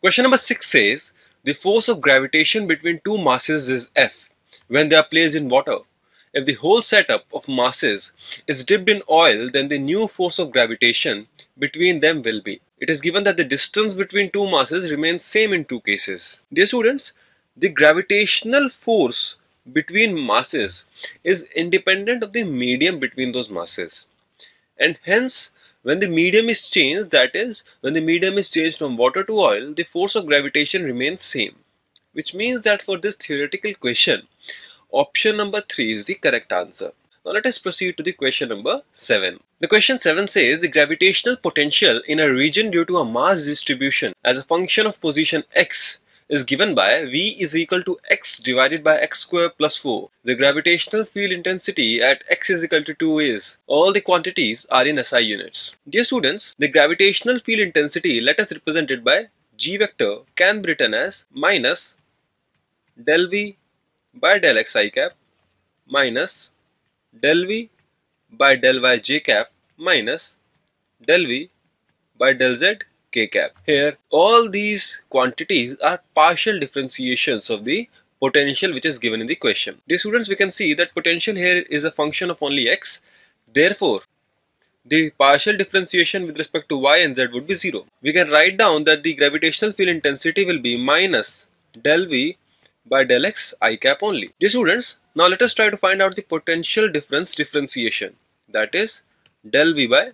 Question number 6 says the force of gravitation between two masses is F when they are placed in water. If the whole setup of masses is dipped in oil then the new force of gravitation between them will be. It is given that the distance between two masses remains same in two cases. Dear students, the gravitational force between masses is independent of the medium between those masses and hence when the medium is changed that is when the medium is changed from water to oil the force of gravitation remains same which means that for this theoretical question option number 3 is the correct answer. Now let us proceed to the question number 7. The question 7 says the gravitational potential in a region due to a mass distribution as a function of position x is given by V is equal to x divided by x square plus 4. The gravitational field intensity at x is equal to 2 is. All the quantities are in SI units. Dear students, the gravitational field intensity let us represent it by g vector can be written as minus del V by del x i cap minus del V by del y j cap minus del V by del z k cap. Here all these quantities are partial differentiations of the potential which is given in the question. Dear students we can see that potential here is a function of only x therefore the partial differentiation with respect to y and z would be 0. We can write down that the gravitational field intensity will be minus del v by del x i cap only. Dear students, now let us try to find out the potential difference differentiation that is del v by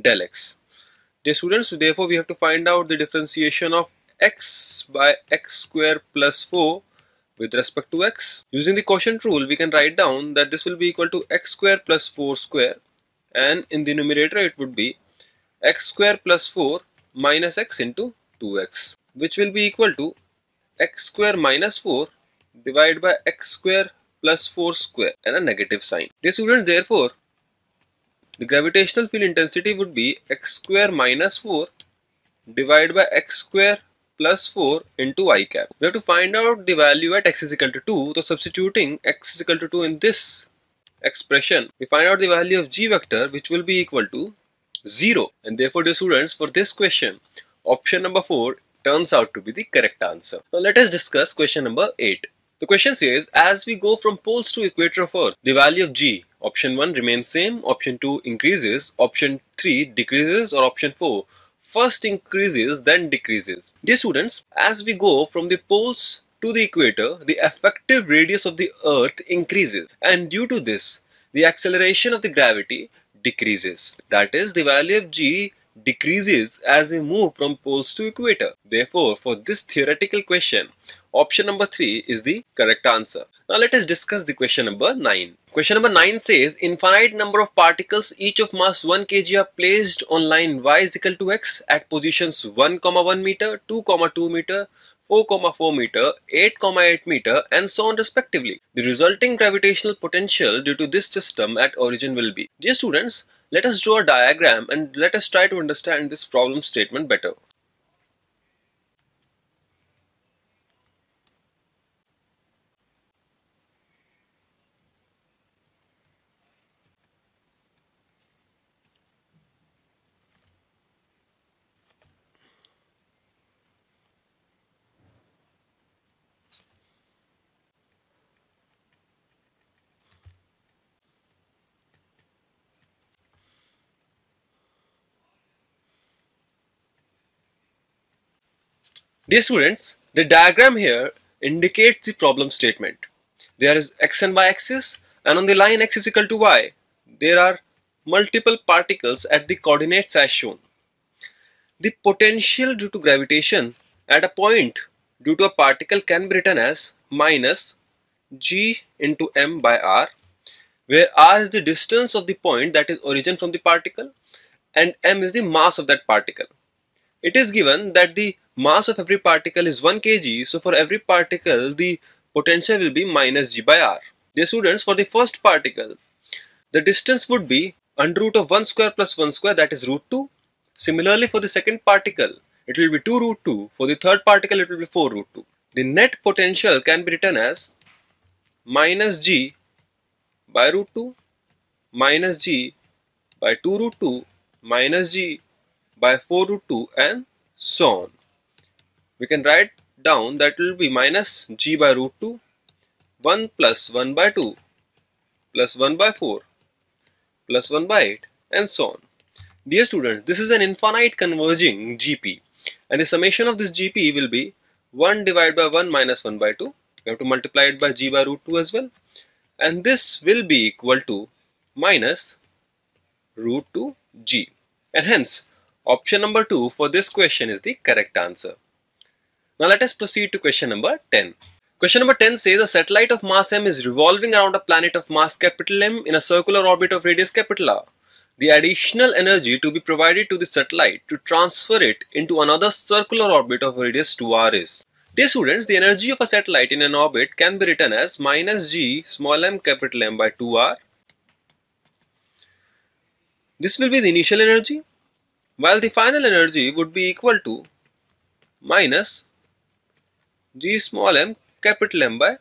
del x. Dear students, therefore we have to find out the differentiation of x by x square plus 4 with respect to x. Using the quotient rule, we can write down that this will be equal to x square plus 4 square and in the numerator it would be x square plus 4 minus x into 2x which will be equal to x square minus 4 divided by x square plus 4 square and a negative sign. Dear students, therefore, the gravitational field intensity would be x square minus 4 divided by x square plus 4 into i cap. We have to find out the value at x is equal to 2. So substituting x is equal to 2 in this expression, we find out the value of g vector which will be equal to 0. And therefore, dear students, for this question, option number 4 turns out to be the correct answer. Now let us discuss question number 8. The question says, as we go from poles to equator of earth, the value of g Option 1 remains same, option 2 increases, option 3 decreases or option 4 first increases then decreases. Dear students, as we go from the poles to the equator, the effective radius of the earth increases and due to this, the acceleration of the gravity decreases. That is, the value of g decreases as we move from poles to equator. Therefore, for this theoretical question, option number 3 is the correct answer. Now let us discuss the question number 9. Question number 9 says infinite number of particles each of mass 1 kg are placed on line y is equal to x at positions 1 comma 1 meter, 2 comma 2 meter, 4 comma 4 meter, 8 comma 8 meter and so on respectively. The resulting gravitational potential due to this system at origin will be. Dear students, let us draw a diagram and let us try to understand this problem statement better. Dear students, the diagram here indicates the problem statement. There is x and y axis and on the line x is equal to y, there are multiple particles at the coordinates as shown. The potential due to gravitation at a point due to a particle can be written as minus g into m by r where r is the distance of the point that is origin from the particle and m is the mass of that particle. It is given that the mass of every particle is 1 kg. So for every particle, the potential will be minus g by r. Dear students, for the first particle, the distance would be under root of 1 square plus 1 square that is root 2. Similarly, for the second particle, it will be 2 root 2. For the third particle, it will be 4 root 2. The net potential can be written as minus g by root 2 minus g by 2 root 2 minus g by 4 root 2 and so on. We can write down that will be minus g by root 2, 1 plus 1 by 2, plus 1 by 4, plus 1 by 8 and so on. Dear students, this is an infinite converging GP and the summation of this GP will be 1 divided by 1 minus 1 by 2. We have to multiply it by g by root 2 as well and this will be equal to minus root 2 g and hence option number 2 for this question is the correct answer. Now let us proceed to question number 10. Question number 10 says a satellite of mass m is revolving around a planet of mass capital M in a circular orbit of radius capital R. The additional energy to be provided to the satellite to transfer it into another circular orbit of radius 2r is. Dear students, the energy of a satellite in an orbit can be written as minus g small m capital M by 2r. This will be the initial energy while the final energy would be equal to minus g small m capital M by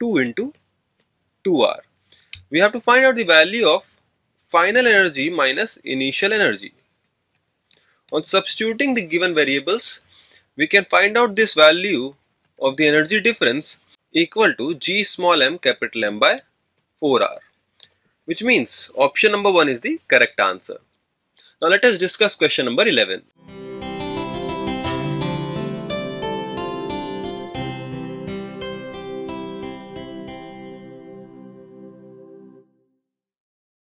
2 into 2r. We have to find out the value of final energy minus initial energy. On substituting the given variables, we can find out this value of the energy difference equal to g small m capital M by 4r which means option number 1 is the correct answer. Now let us discuss question number 11.